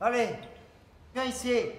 Allez, viens ici.